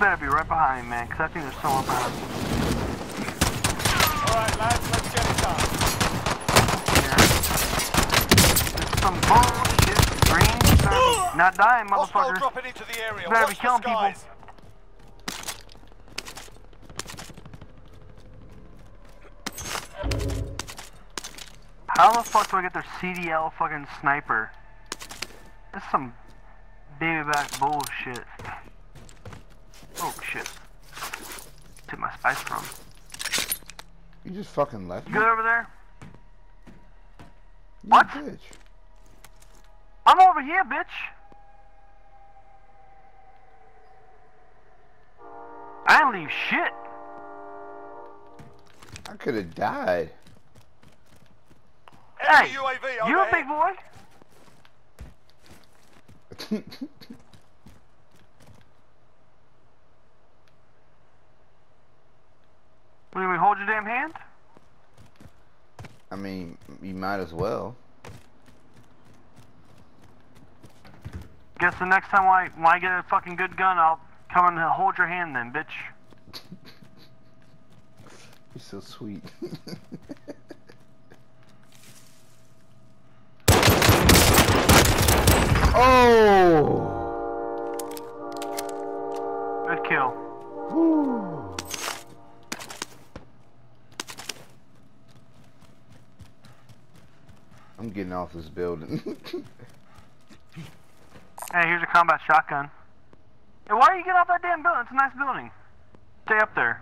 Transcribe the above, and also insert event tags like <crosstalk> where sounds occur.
better be right behind me, man, because I think there's someone behind me. Alright, lads, let's get it done. Some bullshit green stuff. Not dying, motherfucker. dropping into the area. Better Watch be killing people. How the fuck do I get their CDL fucking sniper? That's some baby back bullshit. Oh shit. Took my spice from. You just fucking left You me. good over there? You What? bitch. I'm over here, bitch. I didn't leave shit. I could have died. Hey, UAV You a big boy? <laughs> Will you hold your damn hand? I mean, you might as well. Guess the next time I when I get a fucking good gun, I'll come and hold your hand then, bitch. <laughs> You're so sweet. <laughs> oh! Good kill. Whew. I'm getting off this building. <laughs> Hey, here's a combat shotgun. Hey, why do you get off that damn building? It's a nice building. Stay up there.